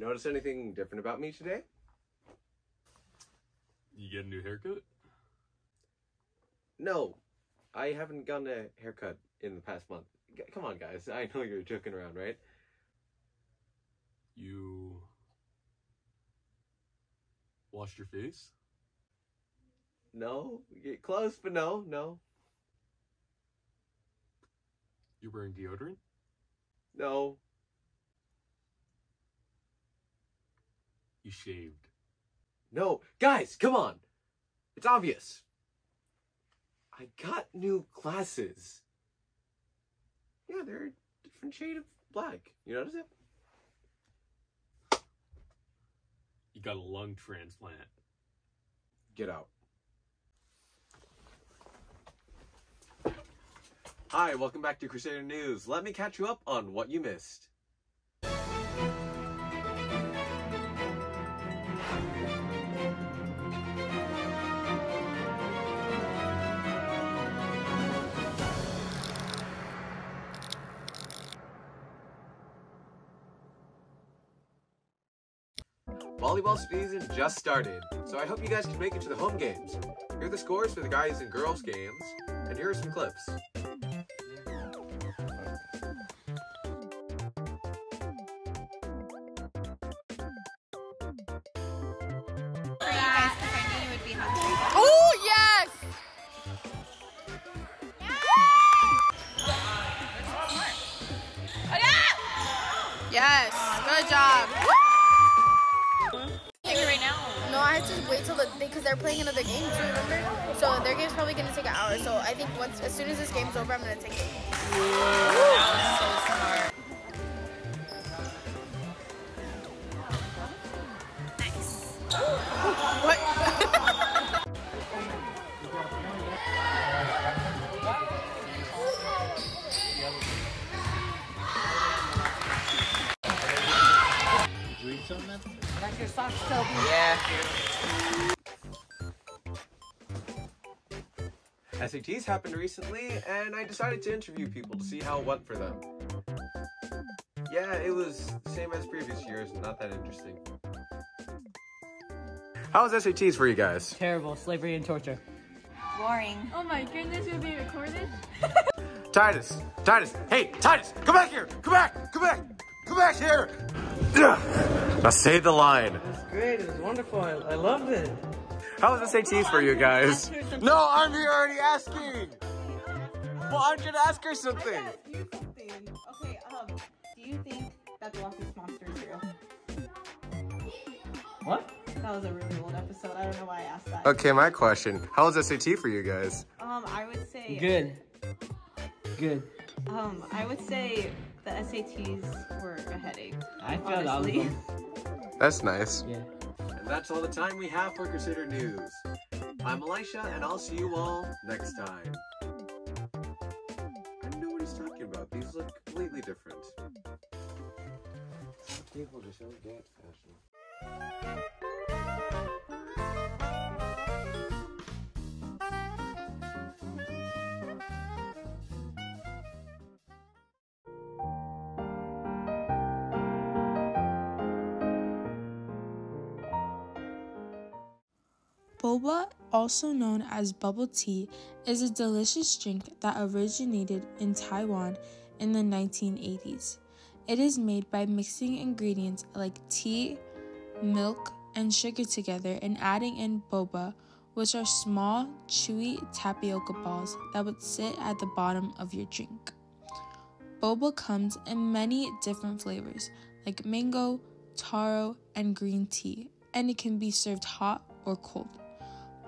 notice anything different about me today? You get a new haircut? No, I haven't gotten a haircut in the past month. G- Come on, guys. I know you're joking around, right? You washed your face? No, get close, but no, no, You're wearing deodorant? no. Shaved. No, guys, come on. It's obvious. I got new glasses. Yeah, they're a different shade of black. You notice it? You got a lung transplant. Get out. Hi, welcome back to Crusader News. Let me catch you up on what you missed. Volleyball season just started, so I hope you guys can make it to the home games. Here are the scores for the guys and girls games, and here are some clips. for you guys wait till the because they're playing another game too. Remember? So their game's probably gonna take an hour. So I think once as soon as this game's over, I'm gonna take it. That so. Nice. What? SATs happened recently, and I decided to interview people to see how it went for them. Yeah, it was same as previous years, not that interesting. How was SATs for you guys? Terrible slavery and torture. Boring. Oh my goodness, you'll be recorded? Titus! Titus! Hey, Titus! Come back here! Come back! Come back! Come back here! Now say the line. It's great. It was wonderful. I, I loved it. How was SATs for you guys? No, I'm here already asking! Well, I'm gonna ask her something. you something. Okay, um, do you think that the Loch Ness Monster is real? What? That was a really old episode. I don't know why I asked that. Okay, my question. How was the SAT for you guys? Um, I would say Good. Good. Um, I would say the SATs were a headache. I failed all of them. That's nice. Yeah. And that's all the time we have for Crusader News. I'm Elisha, and I'll see you all next time. I don't know what he's talking about. These look completely different. People just don't get fashion. Boba, also known as bubble tea, is a delicious drink that originated in Taiwan in the 1980s. It is made by mixing ingredients like tea, milk, and sugar together and adding in boba, which are small, chewy tapioca balls that would sit at the bottom of your drink. Boba comes in many different flavors like mango, taro, and green tea, and it can be served hot or cold.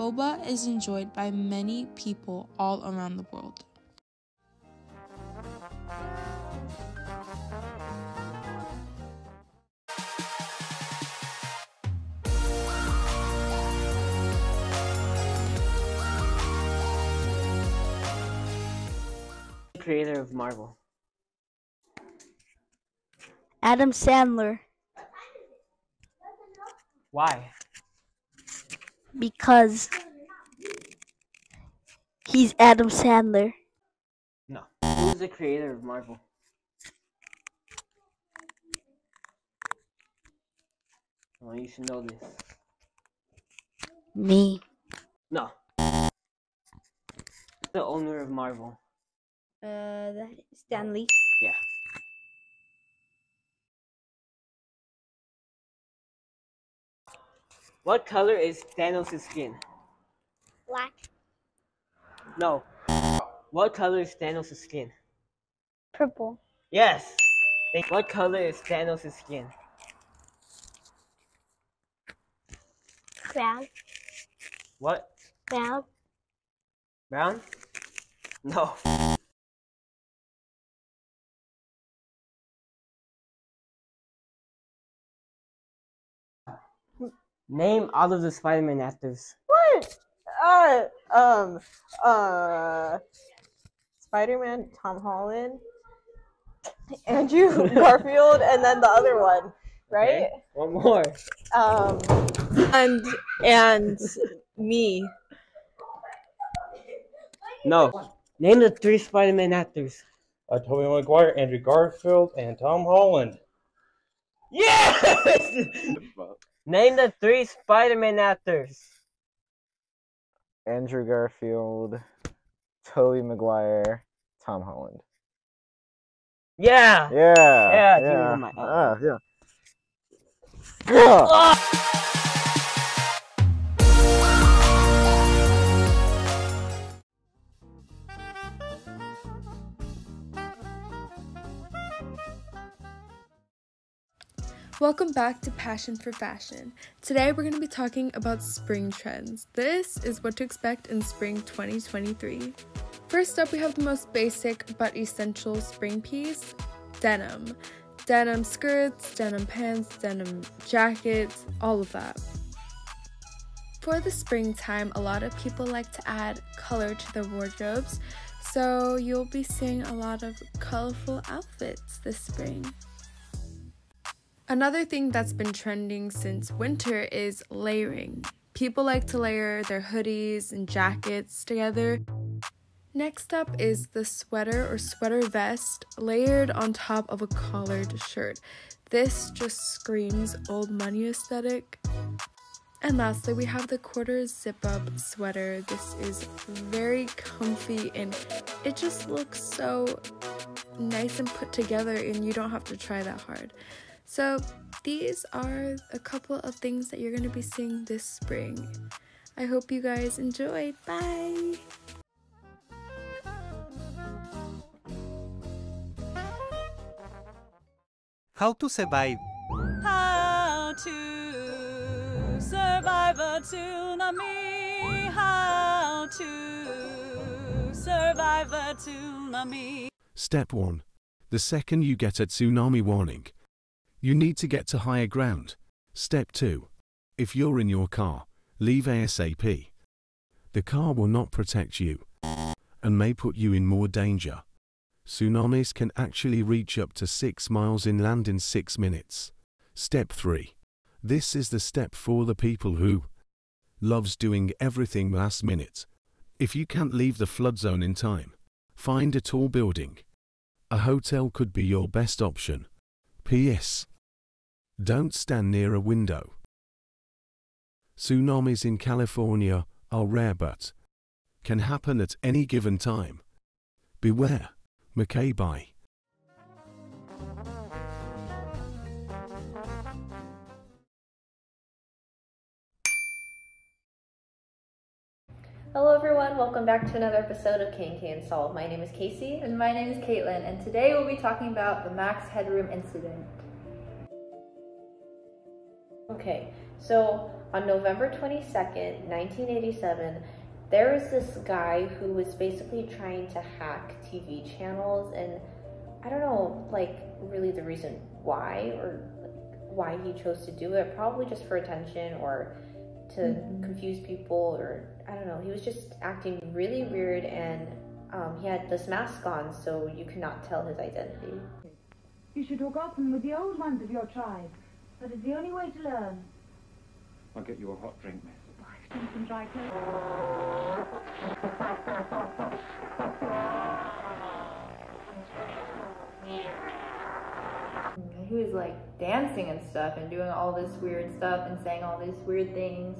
Boba is enjoyed by many people all around the world. Creator of Marvel. Adam Sandler Why? Because he's Adam Sandler. No. Who's the creator of Marvel? Oh, you should know this. Me. No. The owner of Marvel. Uh, that Stan Lee. Yeah. What color is Thanos' skin? Black. No. What color is Thanos' skin? Purple. Yes. What color is Thanos' skin? Brown. What? Brown. Brown? No. Name all of the Spider-Man actors. What? Uh, um, uh, Spider-Man, Tom Holland, Andrew Garfield, and then the other one, right? One more. Um, and and me. No. Name the three Spider-Man actors. Uh, Tobey Maguire, Andrew Garfield, and Tom Holland. Yes! Name the three Spider-Man actors. Andrew Garfield, Tobey Maguire, Tom Holland. Yeah. Yeah. Yeah, Yeah. Ah, yeah. Yeah. Welcome back to Passion for Fashion. Today we're going to be talking about spring trends. This is what to expect in spring 2023. First up, we have the most basic but essential spring piece denim. Denim skirts, denim pants, denim jackets, all of that. For the springtime, a lot of people like to add color to their wardrobes, so you'll be seeing a lot of colorful outfits this spring. Another thing that's been trending since winter is layering. People like to layer their hoodies and jackets together. Next up is the sweater or sweater vest layered on top of a collared shirt. This just screams old money aesthetic. And lastly, we have the quarter zip up sweater. This is very comfy and it just looks so nice and put together, and you don't have to try that hard. So, these are a couple of things that you're going to be seeing this spring. I hope you guys enjoyed. Bye! How to survive. How to survive a tsunami. How to survive a tsunami. Step 1. The second you get a tsunami warning, you need to get to higher ground. Step 2. If you're in your car, leave ASAP. The car will not protect you and may put you in more danger. Tsunamis can actually reach up to 6 miles inland in 6 minutes. Step 3. This is the step for the people who loves doing everything last minute. If you can't leave the flood zone in time, find a tall building. A hotel could be your best option. P.S. Don't stand near a window. Tsunamis in California are rare but can happen at any given time. Beware. McKay bye. Hello everyone, welcome back to another episode of K&K Solve. My name is Casey. And my name is Caitlin, and today we'll be talking about the Max Headroom incident. Okay, so on November 22nd, 1987, there was this guy who was basically trying to hack TV channels, and I don't know, like, really the reason why or why he chose to do it. Probably just for attention or to Mhm. confuse people, or I don't know. He was just acting really weird, and um, he had this mask on, so you could not tell his identity. You should talk often with the old ones of your tribe. That is the only way to learn. I'll get you a hot drink, miss. Drink some dry clothes. he was like dancing and stuff and doing all this weird stuff and saying all these weird things.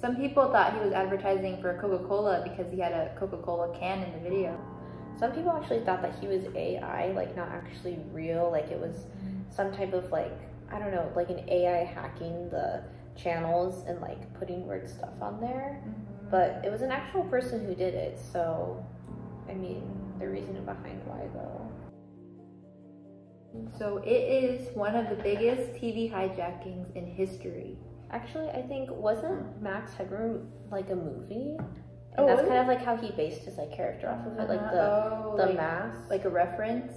Some people thought he was advertising for Coca Cola because he had a Coca Cola can in the video. Some people actually thought that he was AI, like not actually real, like it was some type of like, I don't know, like an AI hacking the channels and like putting weird stuff on there. Mm-hmm. But it was an actual person who did it, so I mean, the reasoning behind why though. So it is one of the biggest TV hijackings in history. Actually, I think wasn't Max Headroom like a movie? And Oh, that's kind of like how he based his like character off of it, like uh-huh. the Oh, the like- mask. like a reference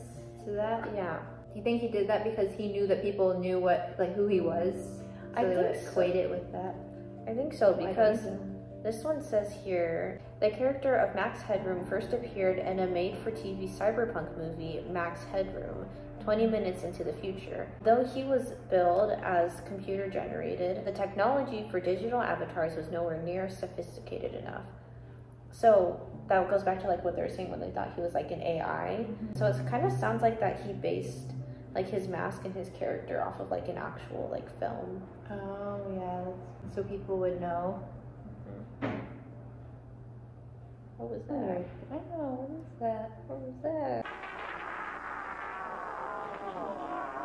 to that. Yeah. Do you think he did that because he knew that people knew what like who he was? So I they think would so. equate it with that. I think so I think because so. this one says here the character of Max Headroom first appeared in a made for TV cyberpunk movie, Max Headroom, 20 minutes into the future. Though he was billed as computer generated, the technology for digital avatars was nowhere near sophisticated enough. So that goes back to like what they were saying when they thought he was like an AI. Mm-hmm. So it kind of sounds like that he based like his mask and his character off of like an actual like film. Oh yeah, that's- so people would know. Mm-hmm. What was Oh, that? I know. What is that? What was that?